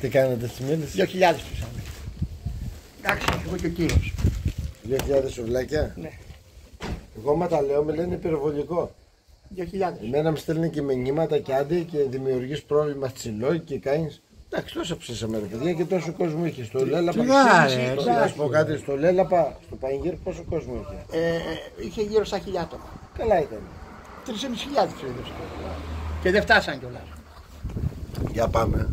Τι κάνετε στις μήνες. 2.000 ψήσαμε. Εντάξει, εγώ και ο κύριος. 2.000 σουβλάκια; Ναι. Εγώ μα τα λέω, με λένε υπερβολικό. 2.000. Εμένα με στέλνει και μηνύματα και άντε και δημιουργείς πρόβλημα στη συλλόγη και κάνεις. Εντάξει, τόσα ψήσαμε ρε παιδιά και τόσο κόσμο είχε. Στο Λέλαπα. Σιγά, ρε, στο- εντάξει. Να σου πω κάτι, στο Λέλαπα, στο Πανηγύρ πόσο κόσμο είχε. Ε, είχε γύρω στα 1.000 άτομα. Καλά ήταν. 3.500 ψήφιδες. Και δεν φτάσαν κιόλας. Για πάμε.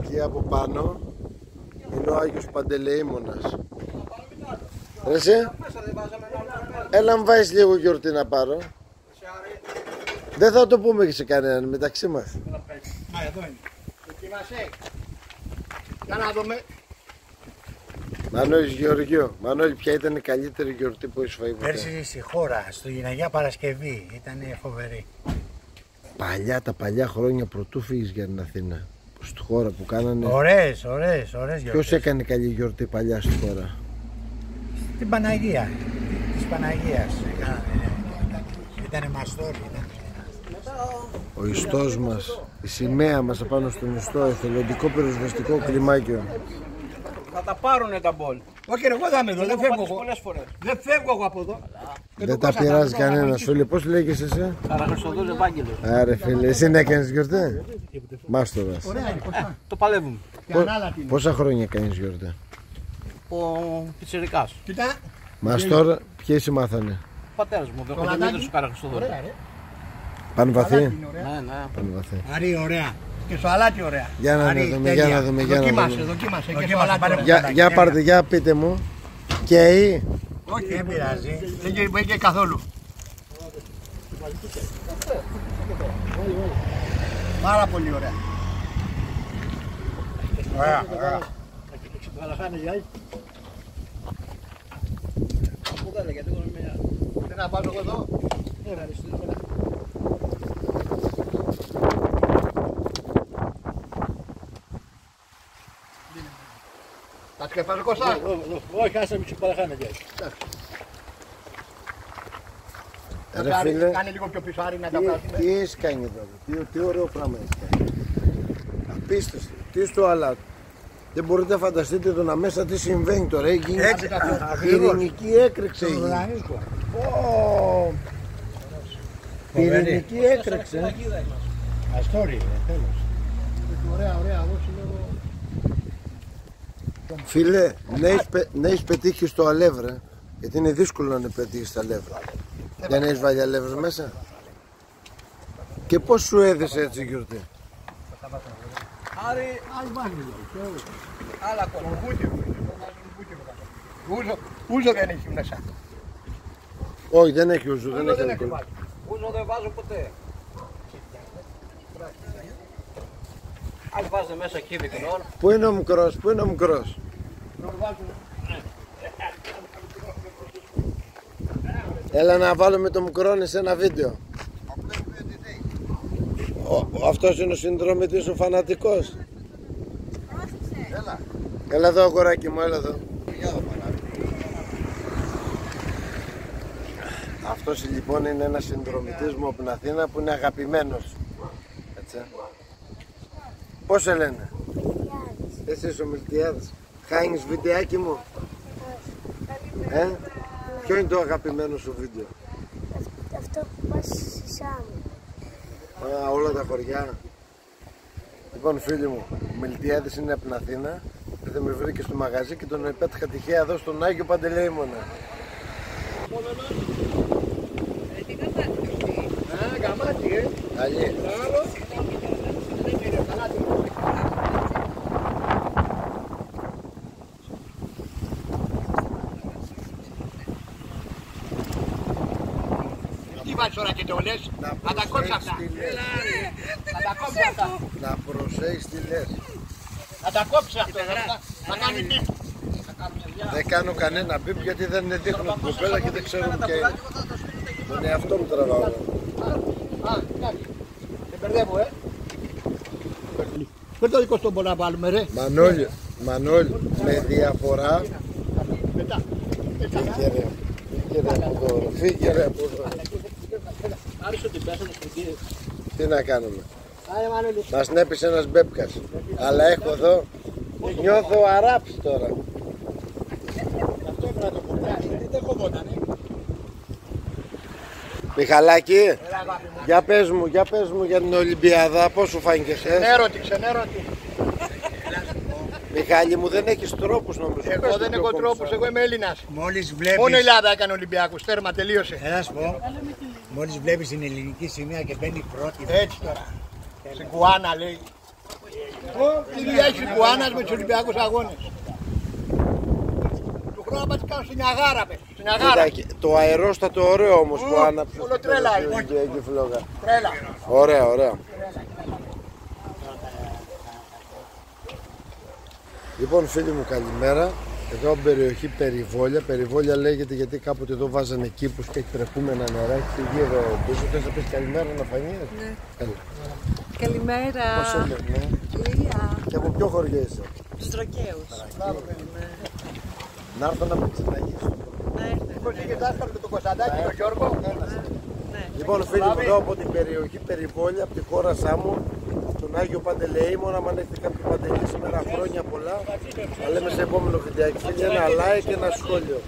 Εκεί από πάνω είναι ο Άγιος Παντελεήμονας. Ρε εσύ, έλα μου βάζεις λίγο γιορτή να πάρω. Δεν θα το πούμε και σε κανέναν μεταξύ μας. Α, εδώ είναι. Δοκίμασε. Για να δούμε. Μανώλης Γεωργίου, Μανώλη ποια ήταν η καλύτερη γιορτή που έχεις φάει ποτέ; Πέρσι στη χώρα, στο Γυναγιά Παρασκευή, ήταν φοβερή. Παλιά, τα παλιά χρόνια πρωτού φύγεις για την Αθήνα. Στη χώρα που κάνανε. Ωραίες, ωραίες, ωραίες Ποιος γιορτές. έκανε καλή γιορτή παλιά στη χώρα; Την Παναγία, της Παναγίας. έκαναν, ε, Ήτανε μαστόρι, ήταν. Ο ιστός μας, η σημαία μας απάνω στον ιστό, εθελοντικό πυροσβεστικό κλιμάκιο. Θα τα πάρουνε τα μπολ. Όχι, ρε, εγώ δεν είμαι εδώ, δεν Έχω φεύγω πατήσει εγώ. πολλές φορές. Δεν φεύγω εγώ από εδώ. Δεν τα πειράζει κανένας. Φίλε, πώς λέγεσαι εσύ; Καραχρηστοδούς Ευάγγελος. Άρε φίλε, εσύ να έκανες γιορτή. Μάστορας. Ωραία είναι, πώς θα. Το παλεύουμε. Και ανάλα την. Πόσα χρόνια κάνεις γιορτή. Ο πιτσιρικάς. Κοίτα. Μάστορα, ποιοι σε μάθανε. Ο πατέρας μου, ο λαδάκι. Δημήτρης του Καραχρηστοδούς. Ωραία, ρε. Πάνε βαθύ. Αλάτι είναι ωραία. Ναι, ναι. Πάνε βαθύ. Αρή, ωραία. Και στο αλάτι ωραία. Για να Αρή, δούμε, τέλεια. για να δούμε, για να Δοκίμασε, δούμε. δοκίμασε. Και στο Δοκίμασε, αλάτι πάρε ωραία. Για, για πάρτε, για πείτε μου. Και Όχι, Δεν πειράζει. δεν καίει καθόλου. Πάρα πολύ ωραία. Ωραία, ωραία. Δεν να βάζω εγώ εδώ. Τα σκεφάζω κοστά. Όχι, άσε με παραχάνε ρε φίλε, Κάνε λίγο πιο πίσω, Άρη, να τα τι, πράσουμε. τι έχεις κάνει εδώ, τι, τι ωραίο πράγμα έχεις κάνει. Απίστευτο, τι στο αλάτι. Δεν μπορείτε να φανταστείτε εδώ να μέσα τι συμβαίνει τώρα. Έχει γίνει Έτσι, πυρηνική έκρηξη. Στον έγινε. Δανίσκο. Ω, Πυρηνική έκρηξη. Μαστόρι, ε, τέλος. Ωραία, ωραία. Εγώ σου λέω. Φίλε, να έχεις, πε- να έχεις πετύχει στο αλεύρε, γιατί είναι δύσκολο να πετύχεις στα αλεύρε. Δεν έχεις βάλει αλεύρες μέσα. Και πώς σου έδεσε έτσι η γιορτή. Άρη, άλλα ακόμα. Ούζο, ούζο δεν έχει μέσα. Όχι, δεν έχει ουζού, δεν Ούζο έχει δεν έχει αλκοόλ. βάλει. Ούζο δεν βάζω ποτέ. Άλλοι βάζουν μέσα κύβι την ώρα. Πού είναι ο μικρός, πού είναι ο μικρός; Έλα να βάλουμε το μικρόν σε ένα βίντεο. Ο, ο- αυτός είναι ο συνδρομητής ο φανατικός. Έλα. Έλα εδώ αγοράκι μου, έλα εδώ. Αυτός λοιπόν είναι ένας συνδρομητής μου από την Αθήνα που είναι αγαπημένος. Έτσι. Πώς σε λένε; Εσύ είσαι ο Μιλτιάδης. Χάνεις βιντεάκι μου; Ε; Ποιο είναι το αγαπημένο σου βίντεο; Αυτό που πας στη Σάμου. Α, όλα τα χωριά. Λοιπόν φίλοι μου, ο Μιλτιάδης είναι από την Αθήνα. Δεν με βρήκε στο μαγαζί και τον επέτυχα τυχαία εδώ στον Άγιο Παντελεήμονα. Α, γαμάτι, ε. Αλλή. Τι βάζεις τώρα και το λες. Θα τα κόψω αυτά. τι λες. Θα τα κόψω αυτά. Να προσέχεις τι λες. Θα τα κόψω αυτά. Θα κάνει μπιπ. Δεν κάνω κανένα μπιπ γιατί δεν δείχνω την κοπέλα και δεν ξέρουν ποια είναι. Τον εαυτό μου τραβάω. Α, εντάξει. Δεν μπερδεύω, ε. Πες το δικό στον μπορώ να βάλουμε, ρε. Μανώλη, Μανώλη, με διαφορά Μετά. Φύγε ρε, φύγε ρε από εδώ, φύγε ρε από εδώ. Άρης ότι πέσανε στην κύριε. Τι να κάνουμε. Άρα Μανώλη. Μας νέπισε ένας μπέπκας. Αλλά έχω εδώ, νιώθω αράψ τώρα. Αυτό έπρεπε να το κουμπιάσει. Γιατί δεν κοβότανε. Μιχαλάκη, Έλα αγάπη μου. για πες μου, για πες μου για την Ολυμπιάδα, πώς σου φάνηκε χθες; Ξενέρωτη, ξενέρωτη. Μιχάλη μου δεν έχεις τρόπους νομίζω. Πες Εγώ το δεν πιο έχω κομψά. τρόπους, εγώ είμαι Έλληνας. Μόλις βλέπεις... Μόνο η Ελλάδα έκανε Ολυμπιακούς, τέρμα, τελείωσε. Έλα να σου πω, μόλις βλέπεις την ελληνική σημαία και μπαίνει πρώτη. Έτσι τώρα. Στην Κουάνα λέει. Τι δουλειά έχει η Κουάνας με τους Ολυμπιακούς αγώνες; Του χρόνου θα τις κάνω στην Νιαγάρα, παι. Στην Νιαγάρα. Κοίτα, και το αερόστατο ωραίο όμως που Ω, άναψες. όλο τρέλα είναι. Εκεί, εκεί φλόγα. Τρέλα. Ωραία, ωραία. Λοιπόν φίλοι μου καλημέρα Εδώ από περιοχή Περιβόλια Περιβόλια λέγεται γιατί κάποτε εδώ βάζανε κήπους και έχει τρεχούμενα νερά Έχει φυγεί εδώ πίσω Θες να πεις καλημέρα να φανείς; Ναι. Έλα. Καλημέρα. Πώς σε λένε; Λία. Και από ποιο χωριό είσαι; Τους Δροκαίους. Να έρθω να με ξεναγήσω Να έρθετε. Πώς είχε δάσκαλο με τον Κωνσταντάκη και τον Γιώργο. Ναι. Λοιπόν φίλοι μου εδώ από την περιοχή Περιβόλια Από τη χώρα Σάμου τον Άγιο Παντελεήμονα, αν έχετε κάποιο παντελή σήμερα χρόνια πολλά. Θα λέμε σε επόμενο βιντεάκι. Φίλοι, ένα like και ένα σχόλιο.